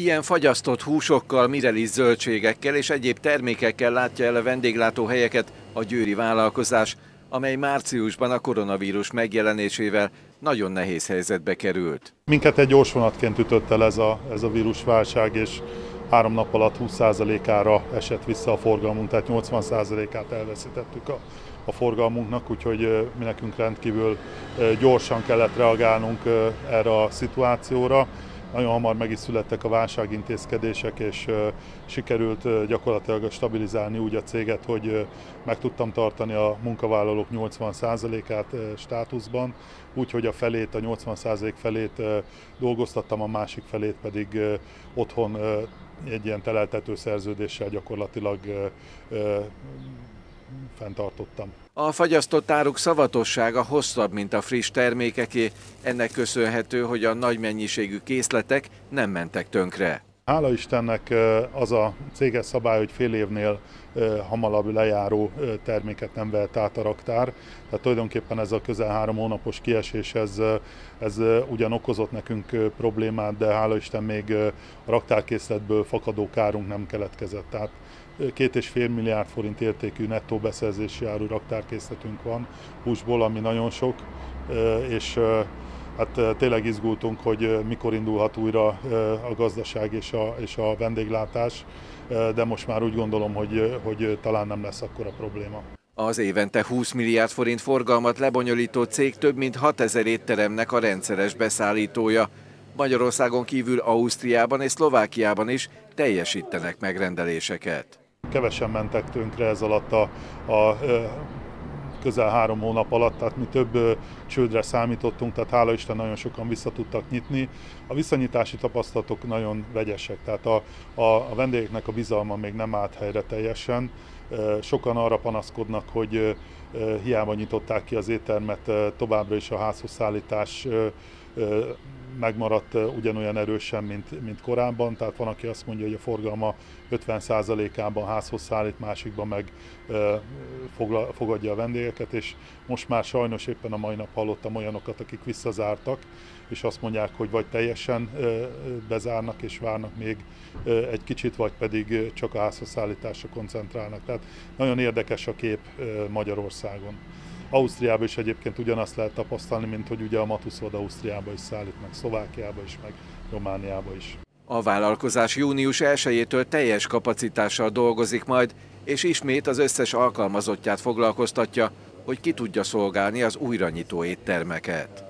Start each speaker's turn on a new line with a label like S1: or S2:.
S1: Ilyen fagyasztott húsokkal, mirelis zöldségekkel és egyéb termékekkel látja el a vendéglátóhelyeket a győri vállalkozás, amely márciusban a koronavírus megjelenésével nagyon nehéz helyzetbe került.
S2: Minket egy gyorsvonatként ütött el ez a, ez a vírusválság, és három nap alatt 20%-ára esett vissza a forgalmunk, tehát 80%-át elveszítettük a, a forgalmunknak, úgyhogy mi nekünk rendkívül gyorsan kellett reagálnunk erre a szituációra. Nagyon hamar meg is születtek a válságintézkedések, és sikerült gyakorlatilag stabilizálni úgy a céget, hogy meg tudtam tartani a munkavállalók 80%-át státuszban, úgyhogy a felét, a 80% felét dolgoztattam, a másik felét pedig otthon egy ilyen teleltető szerződéssel gyakorlatilag fenntartottam.
S1: A fagyasztott áruk szavatossága hosszabb, mint a friss termékeké, ennek köszönhető, hogy a nagy mennyiségű készletek nem mentek tönkre.
S2: Hála Istennek az a céges szabály, hogy fél évnél hamarabb lejáró terméket nem vehet át a raktár. Tehát tulajdonképpen ez a közel három hónapos kiesés, ez, ez ugyan okozott nekünk problémát, de hála Isten még a raktárkészletből fakadó kárunk nem keletkezett. Tehát két és fél milliárd forint értékű nettó beszerzési áru raktárkészletünk van húsból, ami nagyon sok, és hát tényleg izgultunk, hogy mikor indulhat újra a gazdaság és a, és a vendéglátás, de most már úgy gondolom, hogy, hogy talán nem lesz akkor a probléma.
S1: Az évente 20 milliárd forint forgalmat lebonyolító cég több mint 6000 étteremnek a rendszeres beszállítója. Magyarországon kívül Ausztriában és Szlovákiában is teljesítenek megrendeléseket.
S2: Kevesen mentek tönkre ez alatt a, a közel három hónap alatt, tehát mi több csődre számítottunk, tehát hála Isten nagyon sokan vissza tudtak nyitni. A visszanyitási tapasztalatok nagyon vegyesek, tehát a, a, a vendégeknek a bizalma még nem állt helyre teljesen. Sokan arra panaszkodnak, hogy hiába nyitották ki az éttermet, továbbra is a házhoz szállítás megmaradt ugyanolyan erősen, mint, mint korábban, tehát van, aki azt mondja, hogy a forgalma 50%-ában házhoz szállít, másikban meg fogla, fogadja a vendégeket, és most már sajnos éppen a mai nap hallottam olyanokat, akik visszazártak, és azt mondják, hogy vagy teljesen bezárnak és várnak még egy kicsit, vagy pedig csak a házhoz szállításra koncentrálnak. Tehát nagyon érdekes a kép Magyarországon. Ausztriában is egyébként ugyanazt lehet tapasztalni, mint hogy ugye a Matuszod Ausztriába is szállít, meg Szlovákiába is, meg Romániába is.
S1: A vállalkozás június 1-től teljes kapacitással dolgozik majd, és ismét az összes alkalmazottját foglalkoztatja, hogy ki tudja szolgálni az újra nyitó éttermeket.